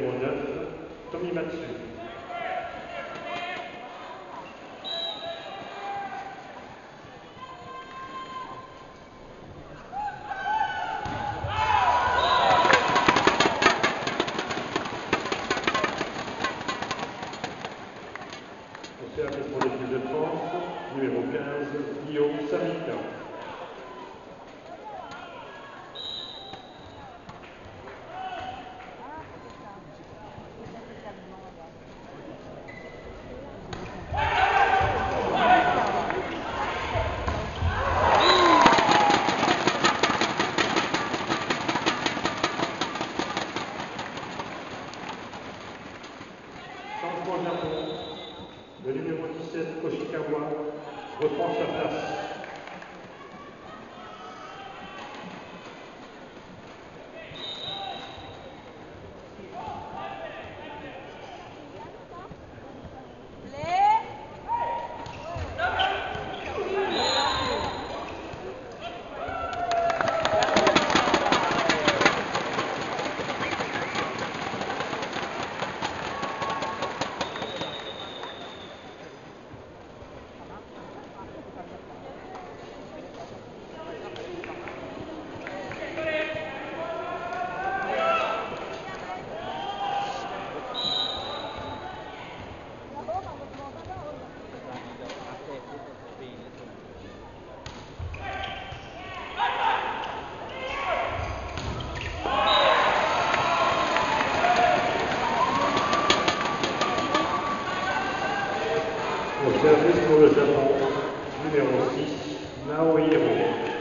numéro 9, Tommy cercle pour l'équipe de France, numéro 15, Guillaume. Changement Japon, le numéro 17, Koshikawa, reprend sa place. au service pour le Japon, numéro 6, Naohiro.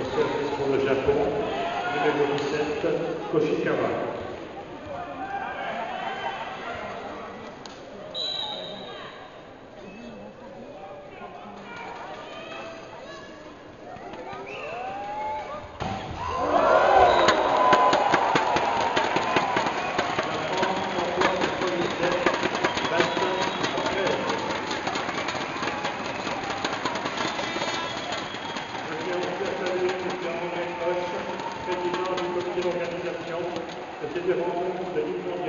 en service pour le Japon, numéro 17, Koshikawa. interrompe o período